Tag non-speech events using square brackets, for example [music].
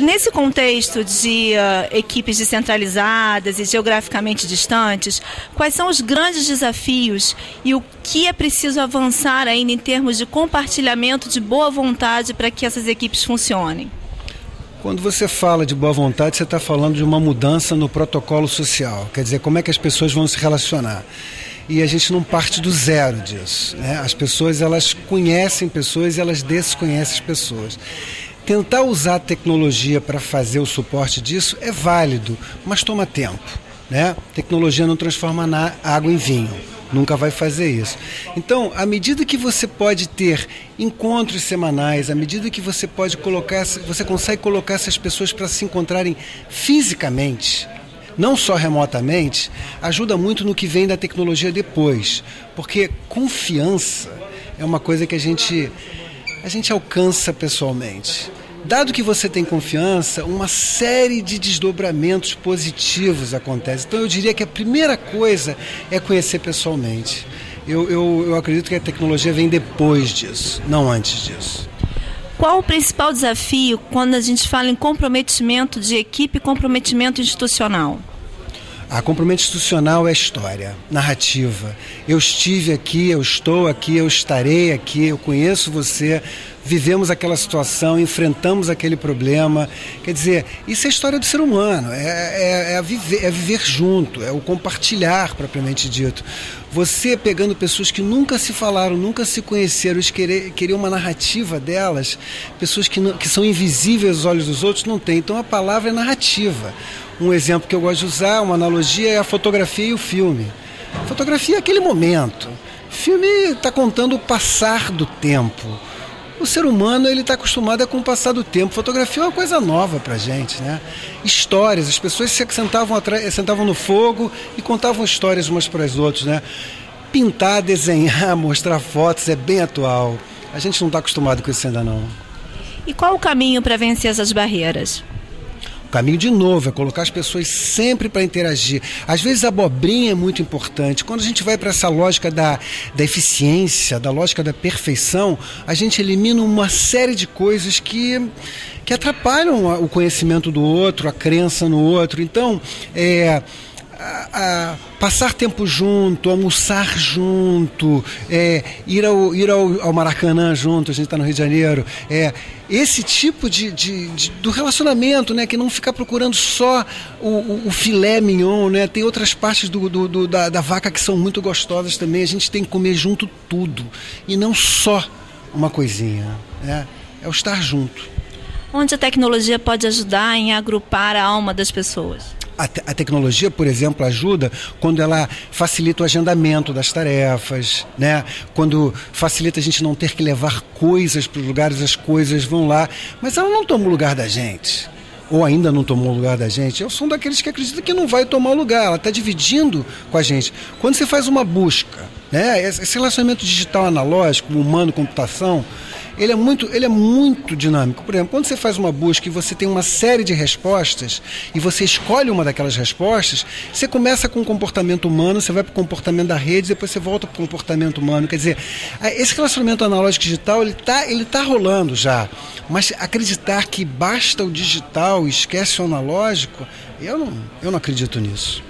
Nesse contexto de uh, equipes descentralizadas e geograficamente distantes, quais são os grandes desafios e o que é preciso avançar ainda em termos de compartilhamento de boa vontade para que essas equipes funcionem? Quando você fala de boa vontade, você está falando de uma mudança no protocolo social. Quer dizer, como é que as pessoas vão se relacionar. E a gente não parte do zero disso. Né? As pessoas elas conhecem pessoas e elas desconhecem as pessoas. Tentar usar a tecnologia para fazer o suporte disso é válido, mas toma tempo. Né? Tecnologia não transforma na água em vinho. Nunca vai fazer isso. Então, à medida que você pode ter encontros semanais, à medida que você pode colocar, você consegue colocar essas pessoas para se encontrarem fisicamente, não só remotamente, ajuda muito no que vem da tecnologia depois, porque confiança é uma coisa que a gente a gente alcança pessoalmente. Dado que você tem confiança, uma série de desdobramentos positivos acontecem. Então eu diria que a primeira coisa é conhecer pessoalmente. Eu, eu, eu acredito que a tecnologia vem depois disso, não antes disso. Qual o principal desafio quando a gente fala em comprometimento de equipe e comprometimento institucional? A comprometimento institucional é história, narrativa. Eu estive aqui, eu estou aqui, eu estarei aqui, eu conheço você, vivemos aquela situação, enfrentamos aquele problema. Quer dizer, isso é história do ser humano, é, é, é, viver, é viver junto, é o compartilhar, propriamente dito. Você pegando pessoas que nunca se falaram, nunca se conheceram, querer, querer uma narrativa delas, pessoas que, não, que são invisíveis aos olhos dos outros, não tem. Então a palavra é narrativa. Um exemplo que eu gosto de usar, uma analogia, é a fotografia e o filme. Fotografia é aquele momento. O filme está contando o passar do tempo. O ser humano ele está acostumado com o passar do tempo. Fotografia é uma coisa nova para gente, né? Histórias, as pessoas se sentavam, sentavam no fogo e contavam histórias umas para as outras, né? Pintar, desenhar, [laughs] mostrar fotos é bem atual. A gente não está acostumado com isso ainda não. E qual o caminho para vencer essas barreiras? O caminho de novo é colocar as pessoas sempre para interagir. Às vezes a abobrinha é muito importante. Quando a gente vai para essa lógica da, da eficiência, da lógica da perfeição, a gente elimina uma série de coisas que, que atrapalham o conhecimento do outro, a crença no outro. Então, é a, passar tempo junto, almoçar junto, é, ir, ao, ir ao, ao, Maracanã junto, a gente está no Rio de Janeiro, é, esse tipo de, de, de, do relacionamento, né, que não ficar procurando só o, o, o filé mignon, né, tem outras partes do, do, do da, da vaca que são muito gostosas também, a gente tem que comer junto tudo e não só uma coisinha, né, é o estar junto. Onde a tecnologia pode ajudar em agrupar a alma das pessoas? A, te a, tecnologia, por exemplo, ajuda quando ela facilita o agendamento das tarefas, né? quando facilita a gente não ter que levar coisas para os lugares, as coisas vão lá, mas ela não toma o lugar da gente. Ou ainda não tomou o lugar da gente, eu sou um daqueles que acredita que não vai tomar o lugar, ela está dividindo com a gente. Quando você faz uma busca, né, esse relacionamento digital analógico, humano, computação, ele é muito, ele é muito dinâmico. Por exemplo, quando você faz uma busca e você tem uma série de respostas e você escolhe uma daquelas respostas, você começa com o comportamento humano, você vai para o comportamento da rede, depois você volta para o comportamento humano. Quer dizer, esse relacionamento analógico digital ele está ele tá rolando já, mas acreditar que basta o digital e esquece o analógico, eu não, eu não acredito nisso.